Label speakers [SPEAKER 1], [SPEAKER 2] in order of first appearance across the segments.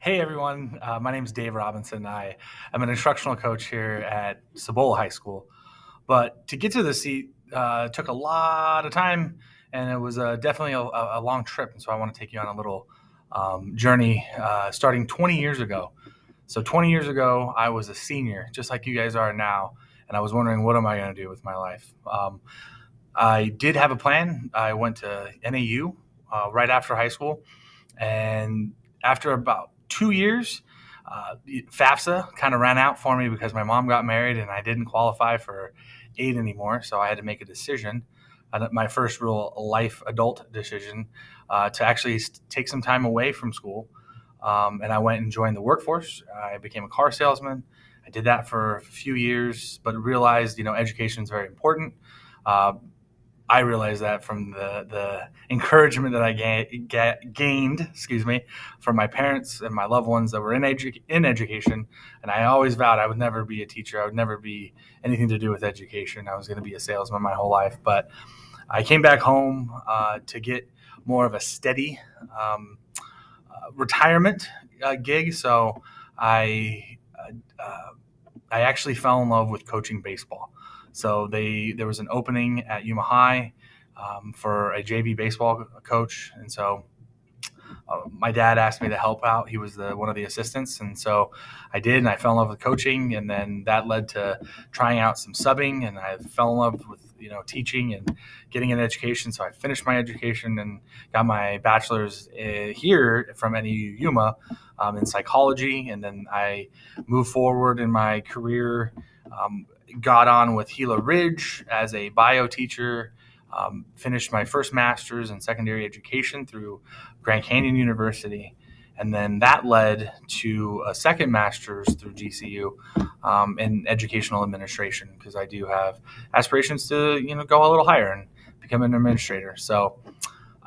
[SPEAKER 1] Hey everyone, uh, my name is Dave Robinson. I am an instructional coach here at Cibola High School. But to get to the seat uh, took a lot of time, and it was uh, definitely a, a, long trip. And so I want to take you on a little um, journey uh, starting 20 years ago. So 20 years ago, I was a senior, just like you guys are now, and I was wondering what am I going to do with my life. Um, I did have a plan. I went to NAU uh, right after high school, and after about two years, uh, FAFSA kind of ran out for me because my mom got married and I didn't qualify for aid anymore. So I had to make a decision, uh, my first real life adult decision, uh, to actually take some time away from school. Um, and I went and joined the workforce. I became a car salesman. I did that for a few years, but realized, you know, education is very important. I realized that from the the encouragement that I ga- ga- gained, excuse me, from my parents and my loved ones that were in edu- in education, and I always vowed I would never be a teacher. I would never be anything to do with education. I was going to be a salesman my whole life. But I came back home uh, to get more of a steady um, uh, retirement uh, gig. So I uh, uh, I actually fell in love with coaching baseball. So they there was an opening at Yuma High um, for a JV baseball coach, and so uh, my dad asked me to help out. He was the one of the assistants, and so I did, and I fell in love with coaching, and then that led to trying out some subbing, and I fell in love with you know teaching and getting an education. So I finished my education and got my bachelor's uh, here from NAU Yuma um, in psychology, and then I moved forward in my career. Um, got on with Gila Ridge as a bio teacher. Um, finished my first master's in secondary education through Grand Canyon University, and then that led to a second master's through GCU um, in educational administration because I do have aspirations to you know go a little higher and become an administrator. So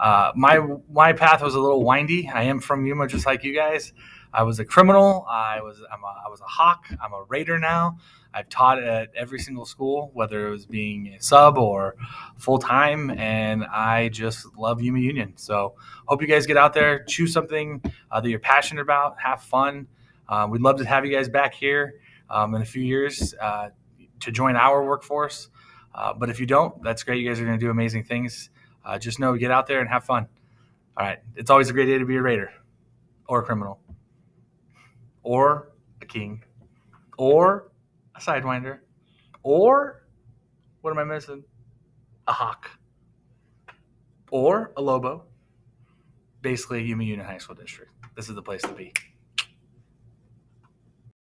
[SPEAKER 1] uh, my my path was a little windy. I am from Yuma, just like you guys. I was a criminal. I was I'm a, I was a hawk. I'm a raider now. I've taught at every single school, whether it was being a sub or full time, and I just love Yuma Union. So hope you guys get out there, choose something uh, that you're passionate about, have fun. Uh, we'd love to have you guys back here um, in a few years uh, to join our workforce. Uh, but if you don't, that's great. You guys are going to do amazing things. Uh, just know, get out there and have fun. All right, it's always a great day to be a raider or a criminal or a king or a sidewinder or what am I missing? A hawk or a lobo. Basically, Yuma Union High School District. This is the place to be.